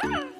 Ah!